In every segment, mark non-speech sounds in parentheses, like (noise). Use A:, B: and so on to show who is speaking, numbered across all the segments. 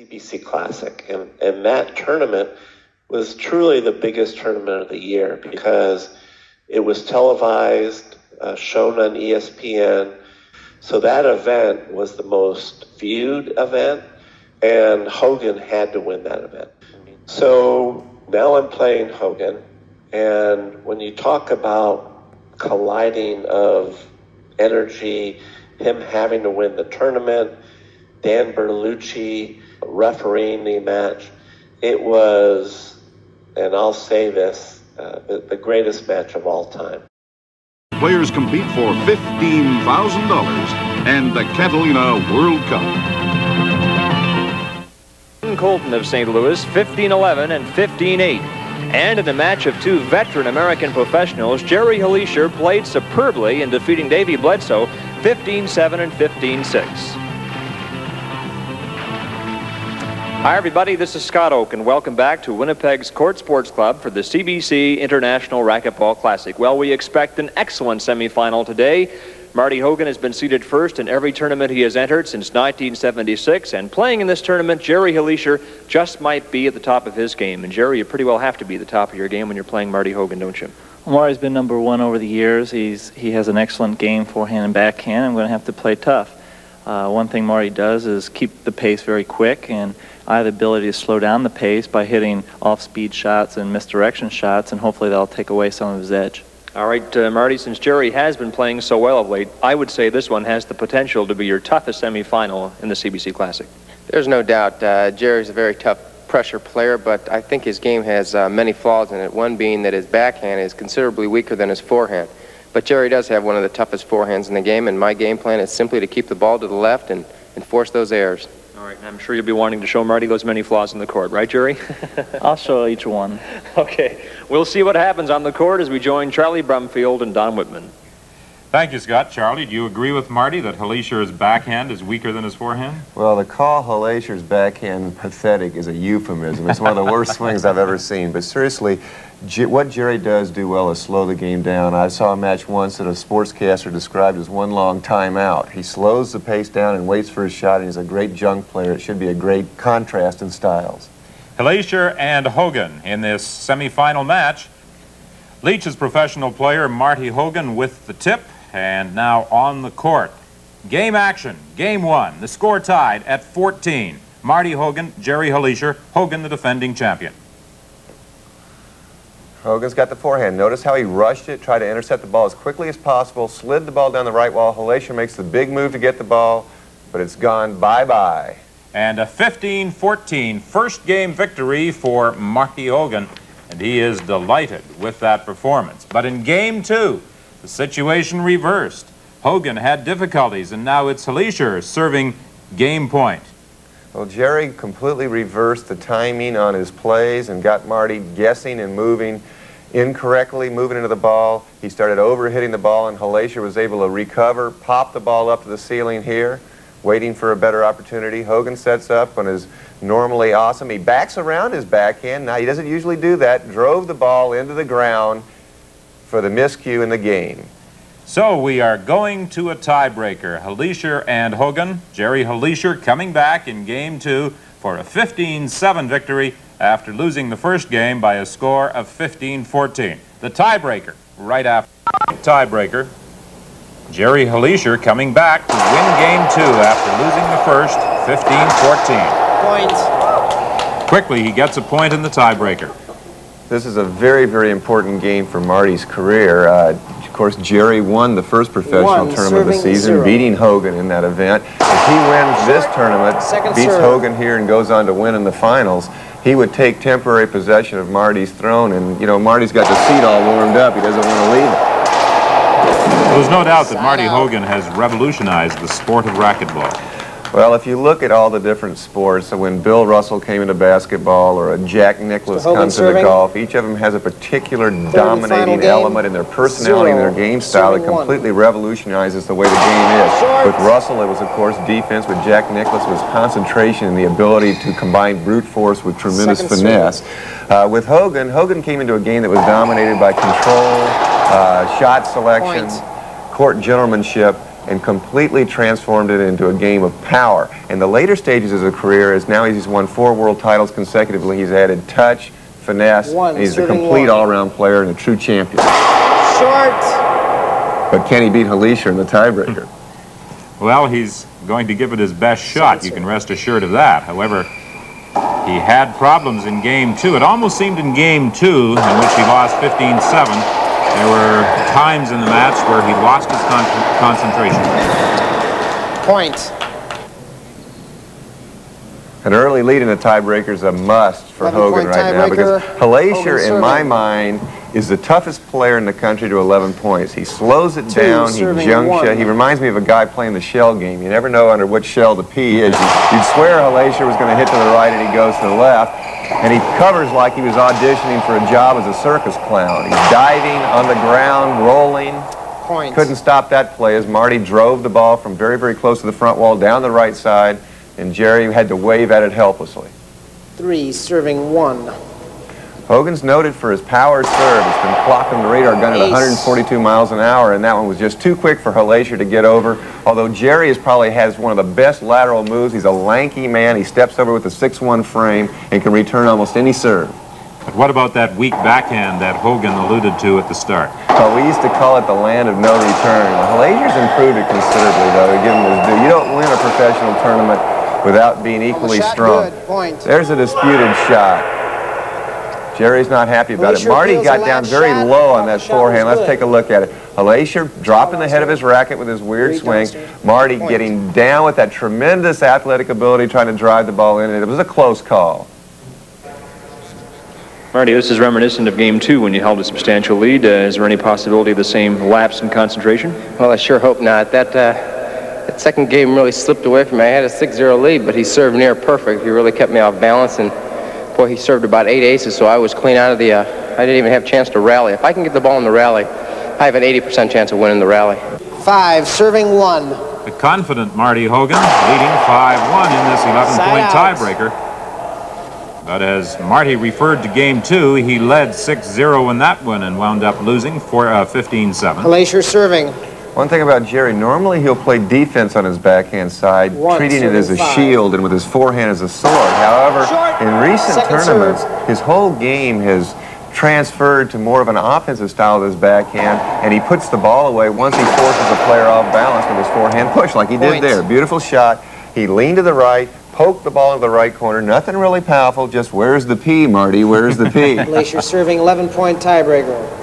A: CBC Classic. And, and that tournament was truly the biggest tournament of the year because it was televised, uh, shown on ESPN. So that event was the most viewed event, and Hogan had to win that event. So now I'm playing Hogan, and when you talk about colliding of energy, him having to win the tournament, Dan Bertolucci refereeing the match, it was, and I'll say this, uh, the, the greatest match of all time.
B: Players compete for $15,000 and the Catalina World Cup.
C: Colton of St. Louis, 15-11 and 15-8. And in the match of two veteran American professionals, Jerry Hilecher played superbly in defeating Davey Bledsoe 15-7 and 15-6. Hi, everybody. This is Scott Oak, and welcome back to Winnipeg's Court Sports Club for the CBC International Racquetball Classic. Well, we expect an excellent semifinal today. Marty Hogan has been seeded first in every tournament he has entered since 1976, and playing in this tournament, Jerry Hilecher just might be at the top of his game. And Jerry, you pretty well have to be at the top of your game when you're playing Marty Hogan, don't you?
D: Marty's been number one over the years. He's he has an excellent game, forehand and backhand. I'm going to have to play tough. Uh, one thing Marty does is keep the pace very quick and I have the ability to slow down the pace by hitting off-speed shots and misdirection shots, and hopefully that'll take away some of his edge.
C: All right, uh, Marty, since Jerry has been playing so well of late, I would say this one has the potential to be your toughest semifinal in the CBC Classic.
E: There's no doubt. Uh, Jerry's a very tough pressure player, but I think his game has uh, many flaws in it. One being that his backhand is considerably weaker than his forehand. But Jerry does have one of the toughest forehands in the game, and my game plan is simply to keep the ball to the left and, and force those errors.
C: All right, I'm sure you'll be wanting to show Marty those many flaws in the court, right, Jerry? (laughs) (laughs)
D: I'll show each one.
C: Okay, we'll see what happens on the court as we join Charlie Brumfield and Don Whitman.
F: Thank you, Scott. Charlie, do you agree with Marty that Hilecher's backhand is weaker than his forehand?
G: Well, to call Hilecher's backhand pathetic is a euphemism. It's one of the worst (laughs) swings I've ever seen. But seriously, what Jerry does do well is slow the game down. I saw a match once that a sportscaster described as one long timeout. He slows the pace down and waits for his shot, and he's a great junk player. It should be a great contrast in styles.
F: Hilecher and Hogan in this semifinal match. Leach's professional player Marty Hogan with the tip, and now on the court. Game action, game one. The score tied at 14. Marty Hogan, Jerry Hilecher, Hogan the defending champion.
G: Hogan's got the forehand. Notice how he rushed it, tried to intercept the ball as quickly as possible, slid the ball down the right wall. Hilecher makes the big move to get the ball, but it's gone bye-bye.
F: And a 15-14 first game victory for Marty Hogan, and he is delighted with that performance. But in game two, the situation reversed. Hogan had difficulties, and now it's Hilecher serving game point.
G: Well, Jerry completely reversed the timing on his plays and got Marty guessing and moving incorrectly, moving into the ball. He started over-hitting the ball, and Hilecher was able to recover, pop the ball up to the ceiling here, waiting for a better opportunity. Hogan sets up on his normally awesome. He backs around his backhand. Now, he doesn't usually do that. Drove the ball into the ground for the miscue in the game.
F: So we are going to a tiebreaker. Hilecher and Hogan. Jerry Hilecher coming back in game two for a 15-7 victory after losing the first game by a score of 15-14. The tiebreaker right after tiebreaker. Jerry Hilecher coming back to win game two after losing the first 15-14.
E: Point.
F: Quickly, he gets a point in the tiebreaker.
G: This is a very, very important game for Marty's career. Uh, course, Jerry won the first professional One, tournament of the season, zero. beating Hogan in that event. If he wins this tournament, Second beats serve. Hogan here and goes on to win in the finals, he would take temporary possession of Marty's throne. And, you know, Marty's got the seat all warmed up. He doesn't want to leave it.
F: There's no doubt that Marty Hogan has revolutionized the sport of racquetball.
G: Well, if you look at all the different sports, so when Bill Russell came into basketball or a Jack Nicklaus comes into golf, each of them has a particular dominating element in their personality Zero. and their game style that completely one. revolutionizes the way the game is. Short. With Russell, it was, of course, defense. With Jack Nicklaus, it was concentration and the ability to combine brute force with tremendous Second finesse. Uh, with Hogan, Hogan came into a game that was dominated by control, uh, shot selection, Point. court gentlemanship, and completely transformed it into a game of power. In the later stages of his career, as now he's won four world titles consecutively, he's added touch, finesse,
H: One,
G: and he's a complete all-around player and a true champion.
H: Short.
G: But can he beat Hilecher in the tiebreaker? (laughs)
F: Well, he's going to give it his best shot. You can rest assured of that. However, he had problems in game two. It almost seemed in game two, in which he lost 15-7. There were times in the match where he lost his con concentration.
H: Point.
G: An early lead in a tiebreaker is a must for Hogan right now because
H: Hogan
G: in my mind, is the toughest player in the country to 11 points. He slows it
H: Two,
G: down, he junks. He reminds me of a guy playing the shell game. You never know under which shell the P is. You- You'd swear Hilecher was going to hit to the right and he goes to the left. And he covers like he was auditioning for a job as a circus clown. He's diving on the ground, rolling.
H: Point.
G: Couldn't stop that play as Marty drove the ball from very, very close to the front wall down the right side, and Jerry had to wave at it helplessly.
H: Three, serving one.
G: Hogan's noted for his power serve. It's been clocking the radar gun at 142 miles an hour, and that one was just too quick for Hilecher to get over. Although Jerry is probably has one of the best lateral moves. He's a lanky man. He steps over with a 6-1 frame and can return almost any serve.
F: But what about that weak backhand that Hogan alluded to at the start?
G: Well, we used to call it the land of no return. Hilecher's improved it considerably, though, to give him his due. You don't win a professional tournament without being equally
H: shot
G: strong. There's a disputed shot. Jerry's not happy about it. Marty got down very low on that forehand. Let's take a look at it. Hilecher dropping the head of his racket with his weird swing. Marty
H: Point.
G: getting down with that tremendous athletic ability trying to drive the ball in. And it was a close call.
C: Marty, this is reminiscent of game two when you held a substantial lead. Uh, is there any possibility of the same lapse in concentration?
E: Well, I sure hope not. That, uh, that second game really slipped away from me. I had a 6-0 lead, but he served near perfect. He really kept me off balance, and boy, he served about eight aces, so I was clean out of the. Uh, I didn't even have a chance to rally. If I can get the ball in the rally, I have an 80% chance of winning the rally.
H: Five, serving one.
F: The confident Marty Hogan leading 5-1 in this 11-point tiebreaker. But as Marty referred to game two, he led 6-0 in that one and wound up losing for uh, 15-7.
H: Hilecher serving.
G: One thing about Jerry, normally he'll play defense on his backhand side,
H: One,
G: treating it as a
H: five.
G: shield and with his forehand as a sword. However,
H: Short.
G: in recent
H: Second
G: tournaments,
H: serve.
G: his whole game has transferred to more of an offensive style with his backhand, and he puts the ball away once he forces a player off balance with his forehand push, like he
H: Point.
G: did there. Beautiful shot. He leaned to the right, poked the ball into the right corner. Nothing really powerful, just where's the P, Marty? Where's the P? (laughs)
H: Hilecher serving 11 point tiebreaker.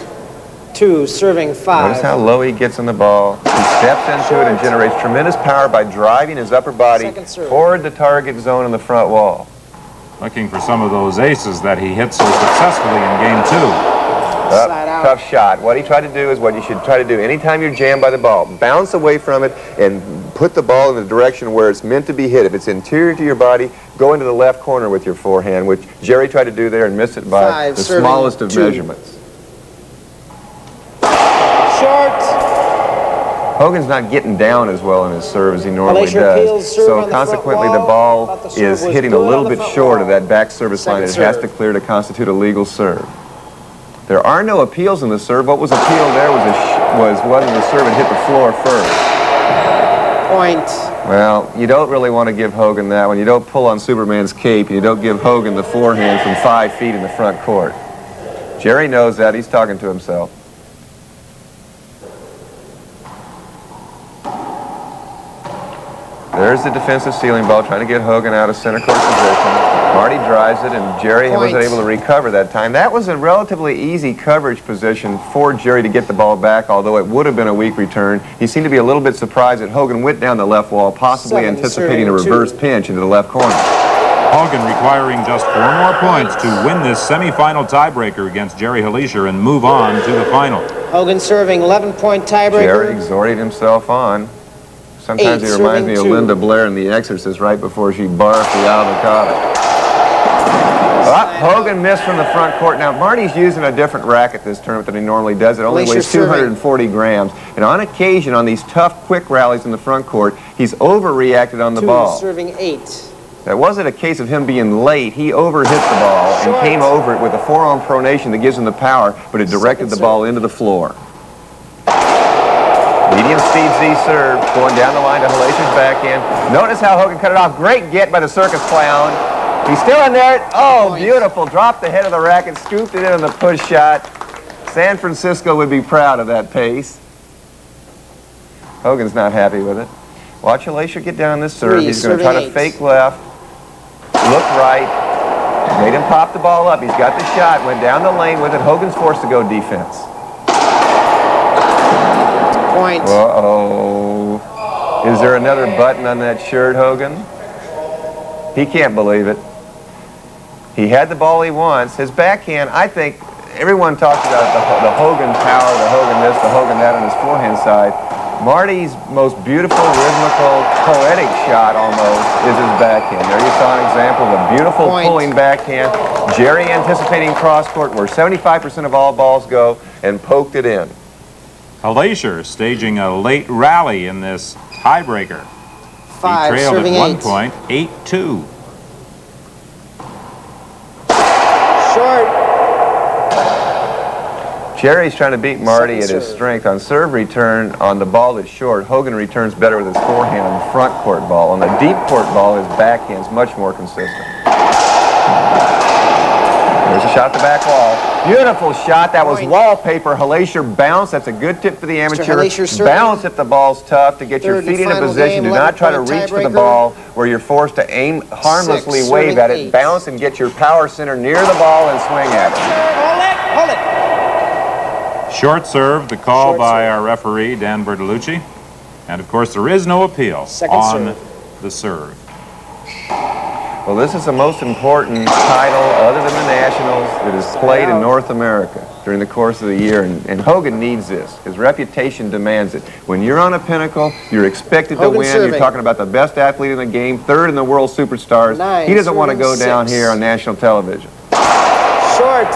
H: Two, serving five.
G: Notice how low he gets on the ball. He steps into it and generates tremendous power by driving his upper body
H: Second
G: toward the target zone in the front wall.
F: Looking for some of those aces that he hit so successfully in game two.
G: Up,
H: Side out.
G: tough shot. What he tried to do is what you should try to do anytime you're jammed by the ball. Bounce away from it and put the ball in the direction where it's meant to be hit. If it's interior to your body, go into the left corner with your forehand, which Jerry tried to do there and missed it by
H: Five,
G: the smallest of
H: two.
G: measurements.
H: Short.
G: Hogan's not getting down as well in his serve as he normally does. So
H: the
G: consequently, the ball
H: the
G: is hitting a little bit short
H: wall.
G: of that back service line. It
H: Second
G: has to clear to constitute a legal serve. There are no appeals in the serve. What was appealed there was, a sh- was whether the serve had hit the floor first.
H: Point.
G: Well, you don't really want to give Hogan that one. You don't pull on Superman's cape, and you don't give Hogan the forehand from five feet in the front court. Jerry knows that. He's talking to himself. There's the defensive ceiling ball trying to get Hogan out of center court position. Marty drives it, and Jerry wasn't able to recover that time. That was a relatively easy coverage position for Jerry to get the ball back, although it would have been a weak return. He seemed to be a little bit surprised that Hogan went down the left wall, possibly
H: Seven,
G: anticipating a
H: serving two.
G: reverse pinch into the left corner.
F: Hogan requiring just four more points to win this semifinal tiebreaker against Jerry Hilecher and move on to the final.
H: Hogan serving 11 point tiebreaker.
G: Jerry
H: tiebreaker.
G: exhorting himself on. Sometimes
H: Eight,
G: he reminds me of
H: two.
G: Linda Blair in The Exorcist right before she barfed the avocado. Hogan missed from the front court. Now, Marty's using a different racket this tournament than he normally does. It only weighs
H: serving.
G: 240 grams. And on occasion, on these tough, quick rallies in the front court, he's overreacted on the
H: Two,
G: ball.
H: serving eight.
G: That wasn't a case of him being late. He overhit the ball and came over it with a forearm pronation that gives him the power, but it directed
H: Second
G: the ball into the floor. Medium speed Z serve, going down the line to Hilecher's backhand. Notice how Hogan cut it off. Great get by the circus clown. He's still in there. Oh, beautiful. Dropped the head of the racket, scooped it in on the push shot. San Francisco would be proud of that pace. Hogan's not happy with it. Watch Hilecher get down this serve.
H: Three,
G: He's going to try to fake left, look right, made him pop the ball up. He's got the shot, went down the lane with it. Hogan's forced to go defense. Uh-oh. Is there another button on that shirt, Hogan? He can't believe it. He had the ball he wants. His backhand, I think, everyone talks about the, the Hogan power, the Hogan this, the Hogan that on his forehand side. Marty's most beautiful, rhythmical, poetic shot almost is his backhand. There you saw an example of a beautiful
H: Point.
G: pulling backhand. Jerry anticipating cross court where 75% of all balls go and poked it in.
F: Hilecher staging a late rally in this tiebreaker.
H: Five,
F: he trailed
H: serving
F: at one
H: eight.
F: point, 8-2.
H: Short.
G: Jerry's trying to beat Marty
H: Second
G: at his strength on serve return on the ball that's short. Hogan returns better with his forehand on the front court ball. On the deep court ball, his backhand's much more consistent. There's a shot at the back wall. Beautiful shot. That was
H: Point.
G: wallpaper. Hilecher bounce. That's a good tip for the amateur.
H: Hilecher.
G: Bounce if the ball's tough to get your
H: Third and
G: feet in a position.
H: game,
G: Do not try to reach for the ball where you're forced to aim harmlessly,
H: Six,
G: wave at it,
H: eight.
G: bounce and get your power center near the ball and swing at it.
H: Hold it. Hold it.
F: Short serve, the call
H: Short
F: by
H: serve.
F: our referee, Dan Bertolucci. And of course, there is no appeal
H: Second
F: on
H: serve.
F: the serve.
G: Well, this is the most important title other than the Nationals that is played in. North America during the course of the year, and, and Hogan needs this. His reputation demands it. When you're on a pinnacle, you're expected to
H: Hogan
G: win. You're talking about the best athlete in the game, third in the world superstars.
H: Nine,
G: he doesn't want to go
H: serving
G: down
H: six.
G: here on national television.
H: Short.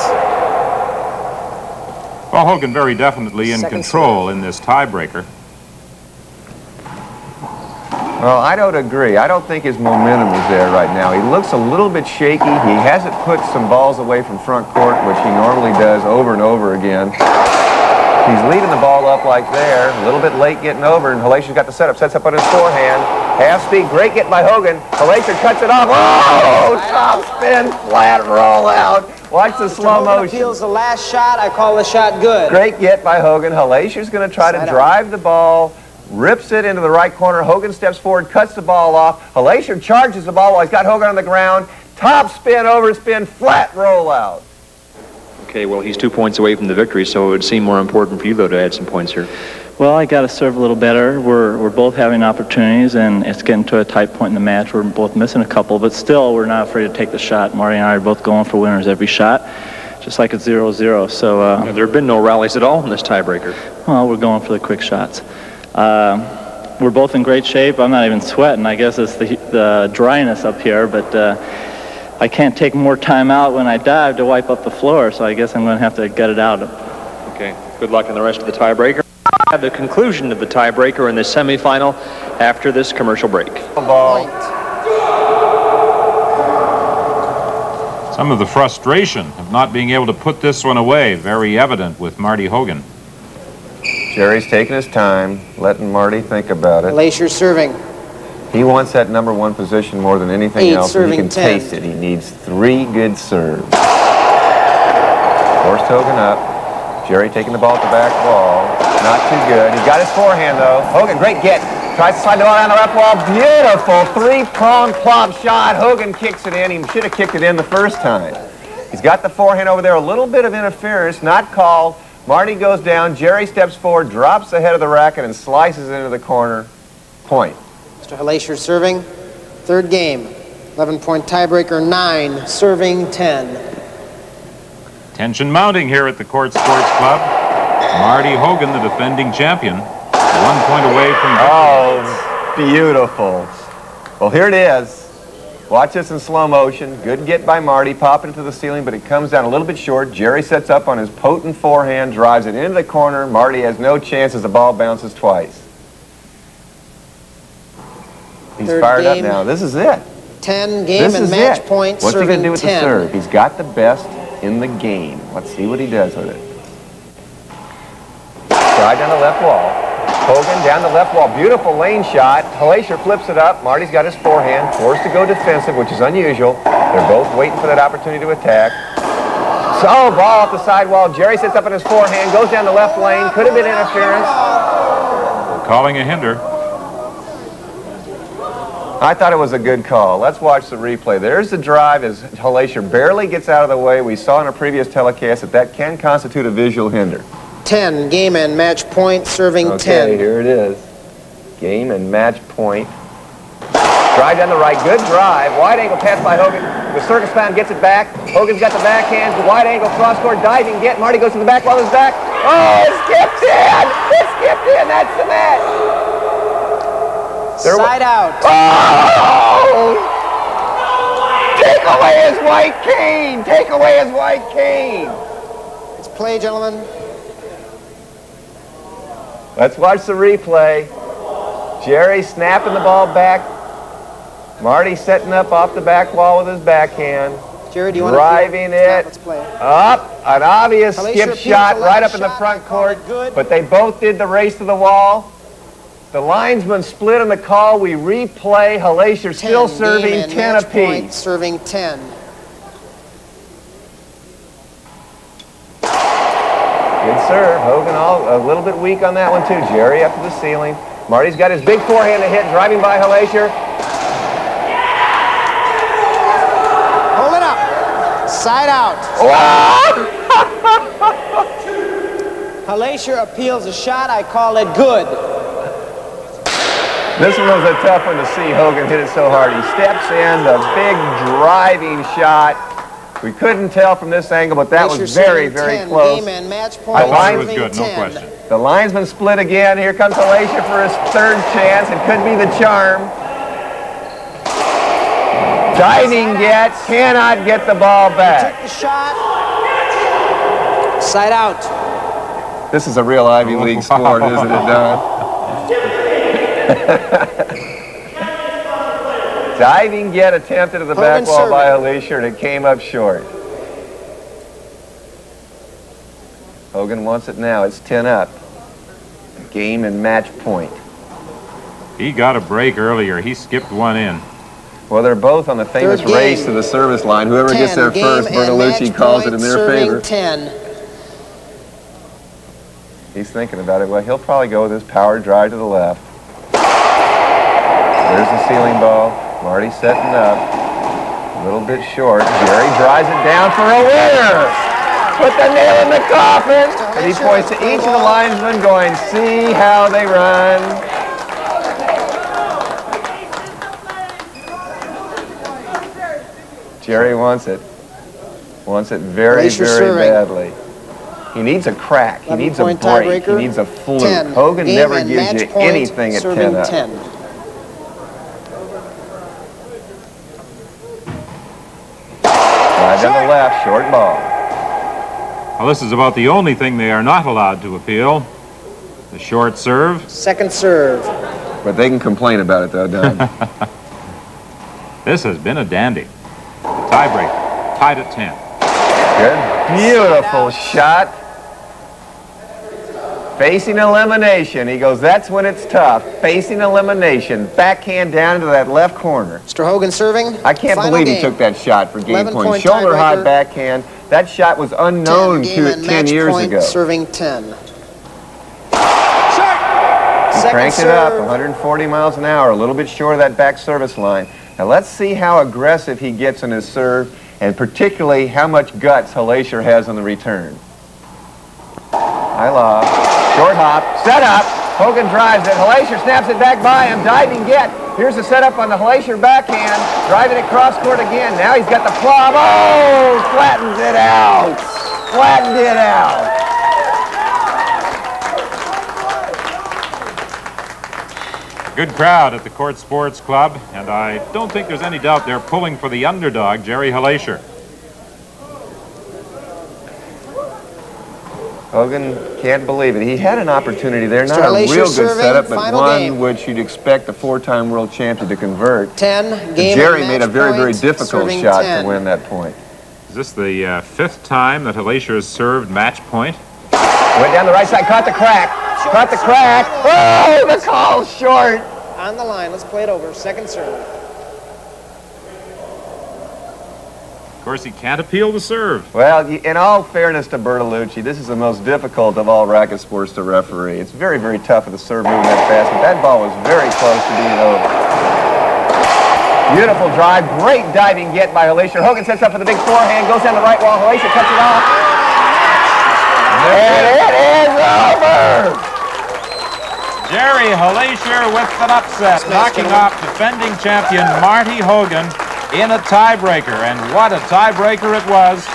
F: Well, Hogan very definitely in
H: Second
F: control in this tiebreaker.
G: Well, I don't agree. I don't think his momentum is there right now. He looks a little bit shaky. He hasn't put some balls away from front court, which he normally does over and over again. He's leading the ball up like there, a little bit late getting over, and Hilecher's got the setup, sets up on his forehand. Half speed, great get by Hogan. Hilecher cuts it off. Oh, top spin, flat roll out. Watch the slow motion.
H: appeals the last shot. I call the shot good.
G: Great get by Hogan. Hilecher's going to try to drive the ball, rips it into the right corner. Hogan steps forward, cuts the ball off. Hilecher charges the ball while he's got Hogan on the ground. Top spin, overspin, flat rollout.
C: Okay, well, he's two points away from the victory, so it would seem more important for you, though, to add some points here.
D: Well, I got to serve a little better. We're, we're both having opportunities, and it's getting to a tight point in the match. We're both missing a couple, but still, we're not afraid to take the shot. Marty and I are both going for winners every shot, just like it's 0-0. So, uh,
C: There have been no rallies at all in this tiebreaker.
D: well, we're going for the quick shots. Um, we're both in great shape. I'm not even sweating. I guess it's the, the dryness up here, but uh, I can't take more time out when I dive to wipe up the floor, so I guess I'm going to have to gut it out.
C: Okay, good luck in the rest of the tiebreaker. At the conclusion of the tiebreaker in the semifinal after this commercial break.
G: Ball.
F: Some of the frustration of not being able to put this one away, very evident with Marty Hogan.
G: Jerry's taking his time, letting Marty think about it.
H: Glacier serving.
G: He wants that number one position more than anything
H: Eight,
G: else, and he can
H: 10.
G: taste it. He needs three good serves. Forced Hogan up. Jerry taking the ball at the back wall. Not too good. He's got his forehand, though. Hogan, great get. Tries to slide the ball down the left wall. Beautiful three-prong plop shot. Hogan kicks it in. He should have kicked it in the first time. He's got the forehand over there. A little bit of interference, not called. Marty goes down. Jerry steps forward, drops the head of the racket, and slices into the corner. Point.
H: Mr. Hilecher serving. Third game. 11-point tiebreaker, 9. Serving 10.
F: Tension mounting here at the Court Sports Club. Marty Hogan, the defending champion, one point away from victory.
G: Oh, beautiful. Well, here it is. Watch this in slow motion. Good get by Marty, popping to the ceiling, but it comes down a little bit short. Jerry sets up on his potent forehand, drives it into the corner. Marty has no chance as the ball bounces twice. He's
H: Third
G: fired
H: game.
G: up now. This is it.
H: 10 game
G: this
H: and match
G: it.
H: point,
G: What's he going to do with
H: 10.
G: the serve? He's got the best in the game. Let's see what he does with it. Drive down the left wall. Hogan down the left wall. Beautiful lane shot. Hilecher flips it up. Marty's got his forehand. Forced to go defensive, which is unusual. They're both waiting for that opportunity to attack. So, ball off the sidewall. Jerry sits up in his forehand, goes down the left lane. Could have been interference.
F: Calling a hinder.
G: I thought it was a good call. Let's watch the replay. There's the drive as Hilecher barely gets out of the way. We saw in a previous telecast that that can constitute a visual hinder.
H: 10, game and match point, serving
G: Okay,
H: 10.
G: here it is. Game and match point. Drive down the right, good drive. Wide angle pass by Hogan. The circus clown gets it back. Hogan's got the backhand. The wide angle cross court diving get. Marty goes to the back while he's back. Oh, it skipped in! It skipped in. That's the match. There
H: Side out.
G: Oh! Take away his white cane! Take away his white cane!
H: It's play, gentlemen.
G: Let's watch the replay. Jerry snapping the ball back. Marty setting up off the back wall with his backhand.
H: Jerry, do you want
G: Driving
H: to
G: it.
H: Let's play.
G: Up, an obvious skip shot right up in the front court,
H: good.
G: but they both did the race to the wall. The linesman split on the call. We replay. Hilecher
H: 10,
G: still serving
H: and
G: 10
H: match point, serving 10.
G: Serve. Hogan all, a little bit weak on that one too. Jerry up to the ceiling. Marty's got his big forehand to hit, driving by Hilecher.
H: Hold it up. Side out. (laughs) Hilecher appeals a shot. I call it good.
G: This one was a tough one to see. Hogan hit it so hard. He steps in, the big driving shot. We couldn't tell from this angle, but that
H: Hilecher
G: was very, very
H: 10,
G: close.
H: Game and match point,
G: thought it
F: was
H: serving
F: good, no
H: 10.
F: question.
G: The linesman split again. Here comes Hilecher for his third chance. It could be the charm. Diving get, cannot get the ball back.
H: Took the shot. Side out.
G: This is a real Ivy League sport, isn't it, Don? (laughs) Diving get attempted at the back wall by Hilecher, and it came up short. Hogan wants it now. It's 10 up. Game and match point.
F: He got a break earlier. He skipped one in.
G: Well, they're both on the famous
H: game.
G: race to the service line. Whoever
H: 10,
G: gets there first,
H: and
G: Bertolucci calls it in their
H: serving
G: favor.
H: 10.
G: He's thinking about it. Well, he'll probably go with his power drive to the left. There's the ceiling ball. Marty setting up. A little bit short. Jerry drives it down for a winner. Put the nail in the coffin. And he points to each of the linesmen going, see how they run. Jerry wants it. Wants it very, very badly. He needs a crack. He needs a break. He needs a fluke. Hogan never gives you anything at 10 up.
H: 10.
G: Drive down the left, short ball.
F: Well, this is about the only thing they are not allowed to appeal. The short serve.
H: Second serve.
G: But they can complain about it, though, Don. (laughs)
F: This has been a dandy. Tiebreaker. Tied at 10.
G: Good. Beautiful shot. Facing elimination. He goes, that's when it's tough. Facing elimination. Backhand down into that left corner.
H: Mr. Hogan serving.
G: I can't
H: Final
G: believe he took that shot for game point.
H: point
G: Shoulder high backhand. That shot was unknown
H: Game
G: to
H: and
G: 10
H: match
G: years
H: point,
G: ago.
H: serving 10.
G: He
H: Second
G: cranked it up, 140 miles an hour, a little bit short of that back service line. Now let's see how aggressive he gets in his serve, and particularly how much guts Hilecher has on the return. High lob, short hop, set up. Hogan drives it. Hilecher snaps it back by him. Diving get. Here's the setup on the Hilecher backhand. Driving it cross court again. Now he's got the plop. Oh, flattens it out. Flattened it out.
F: Good crowd at the Court Sports Club, and I don't think there's any doubt they're pulling for the underdog, Jerry Hilecher.
G: Hogan can't believe it. He had an opportunity there, not a real good
H: serving,
G: setup, but one
H: game.
G: which you'd expect a four-time world champion to convert.
H: 10. Game
G: Jerry
H: and
G: made a
H: match
G: very, very difficult shot
H: 10.
G: to win that point.
F: Is this the uh, fifth time that Hilecher has served match point?
G: Went down the right side, caught the crack. caught the crack. Oh, the call's short.
H: On the line. Let's play it over. Second serve.
F: Of course, he can't appeal the serve.
G: Well, in all fairness to Bertolucci, this is the most difficult of all racket sports to referee. It's very, very tough with the serve moving that fast, but that ball was very close to being over. Beautiful drive. Great diving get by Hilecher. Hogan sets up for the big forehand. Goes down the right wall. Hilecher cuts it off. And it is over.
F: Jerry Hilecher with an upset, knocking off defending champion Marty Hogan in a tiebreaker. And what a tiebreaker it was.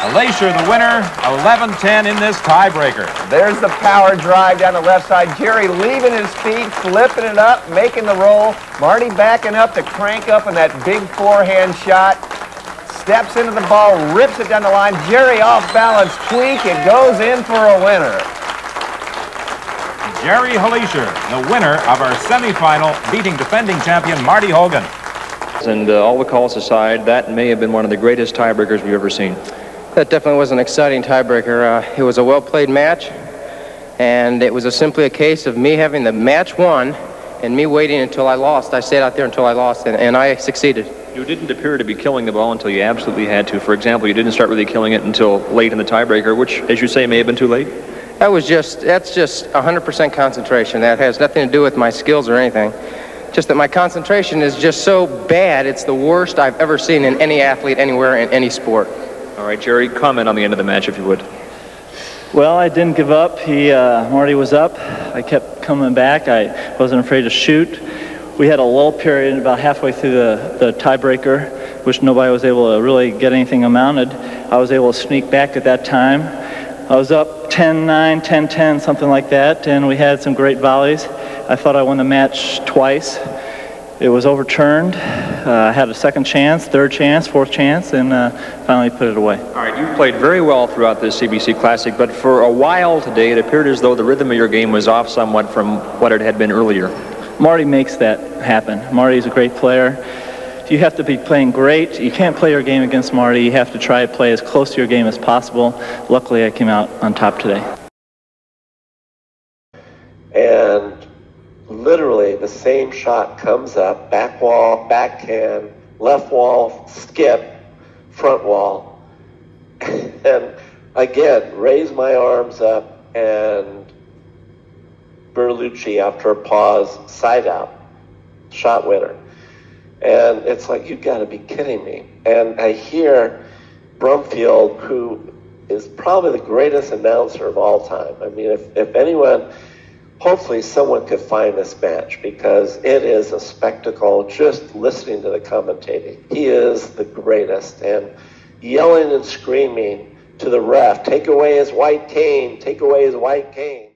F: Hilecher, the winner, 11-10 in this tiebreaker.
G: There's the power drive down the left side. Jerry leaving his feet, flipping it up, making the roll. Marty backing up to crank up in that big forehand shot. Steps into the ball, rips it down the line. Jerry off balance, tweak. It goes in for a winner.
F: Jerry Hilecher, the winner of our semifinal, beating defending champion Marty Hogan.
C: And uh, all the calls aside, that may have been one of the greatest tiebreakers we've ever seen.
E: That definitely was an exciting tiebreaker. Uh, it was a well-played match, and it was a simply a case of me having the match won and me waiting until I lost. I stayed out there until I lost, and, and I succeeded.
C: You didn't appear to be killing the ball until you absolutely had to. For example, you didn't start really killing it until late in the tiebreaker, which, as you say, may have been too late.
E: That was just, that's just 100% concentration. That has nothing to do with my skills or anything. Just that my concentration is just so bad, it's the worst I've ever seen in any athlete anywhere in any sport.
C: All right, Jerry, comment on the end of the match if you would.
D: Well, I didn't give up. He, uh, Marty was up. I kept coming back. I wasn't afraid to shoot. We had a lull period about halfway through the, the tiebreaker, which nobody was able to really get anything amounted. I was able to sneak back at that time. I was up 10-9, 10-10, something like that, and we had some great volleys. I thought I won the match twice. It was overturned. Uh, had a second chance, third chance, fourth chance, and uh, finally put it away.
C: All right, you played very well throughout this CBC Classic, but for a while today, it appeared as though the rhythm of your game was off somewhat from what it had been earlier.
D: Marty makes that happen. Marty's a great player. You have to be playing great. You can't play your game against Marty. You have to try to play as close to your game as possible. Luckily, I came out on top today.
A: And literally the same shot comes up, back wall, back backhand, left wall, skip, front wall. (laughs) and again, raise my arms up and Bertolucci, after a pause, side out, shot winner. And it's like, you've got to be kidding me. And I hear Brumfield, who is probably the greatest announcer of all time. I mean, if, if anyone hopefully someone could find this match because it is a spectacle just listening to the commentating. He is the greatest. And yelling and screaming to the ref, take away his white cane, take away his white cane.